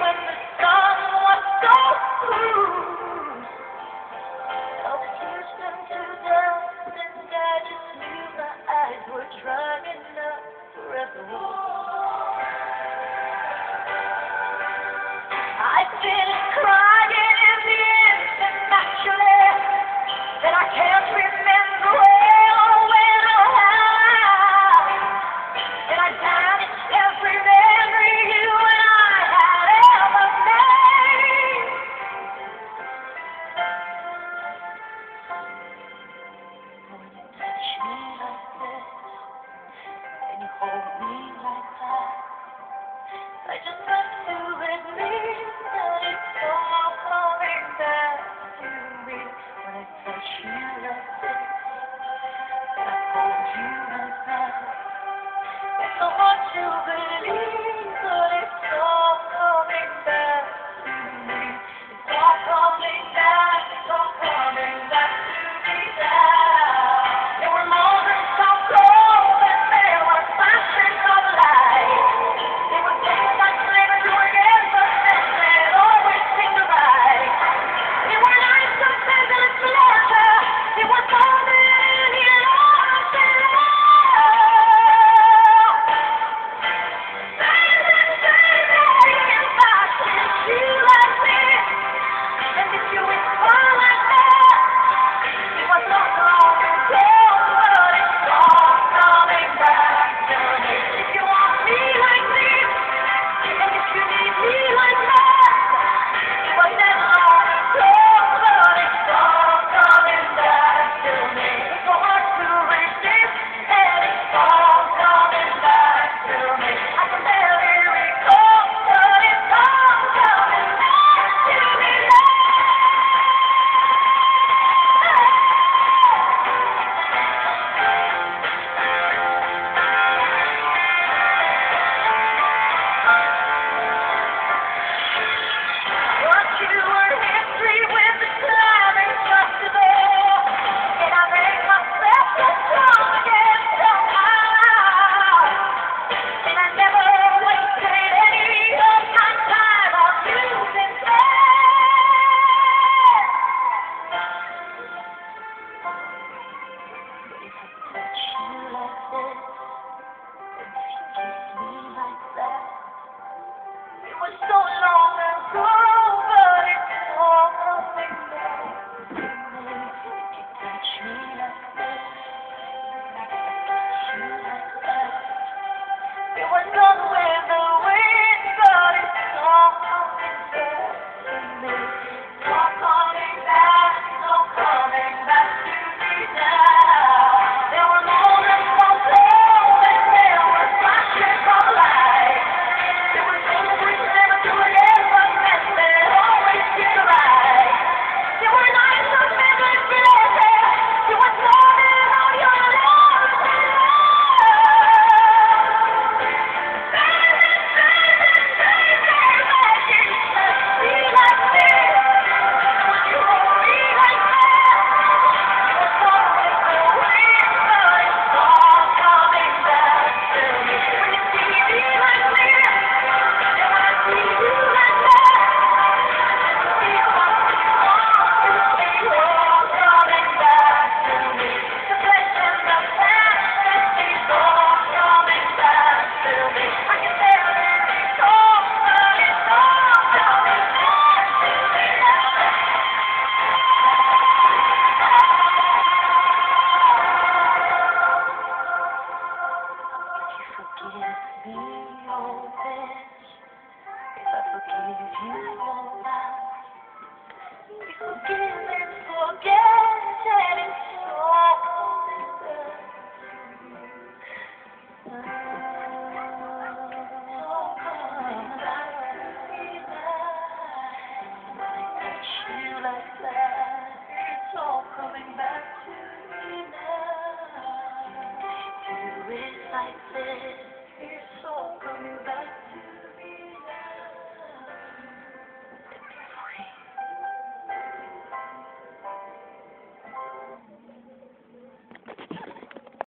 when the sun was so blue. I just want to it's all coming back to me when I touch you like this. I hold you like that. It's so hard to believe. You.